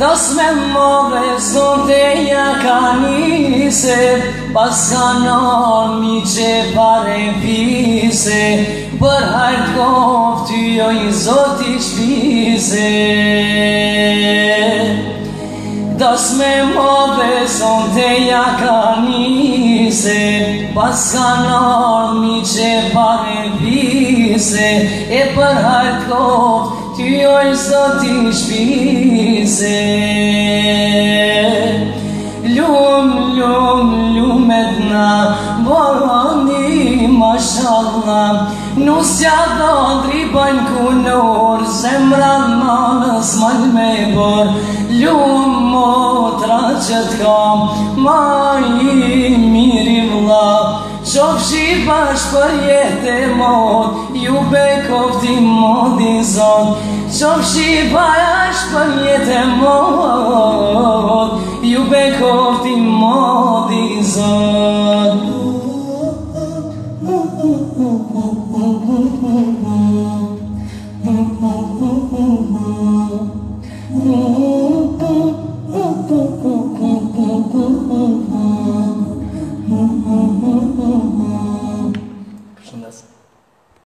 Das me mëve zote ja ka njëse Pas ka mi që pare pise Për hajtë kovë ty oj zoti shpise Das me mëve zote ja ka njëse se Pasanon mi që pare vise, E për hajtë kohë, ty oj sot i shpise. Lumë, lumë, lumë e dna, Borani ma shalla, Nusja do dri banjë ku në orë, Zemra ma në s'mal me bërë, Lumë, lumë, lumë, lumë, lumë, lumë, باش پر یته مود یوبک او د مودې باش پر یته مود یوبک او د مودې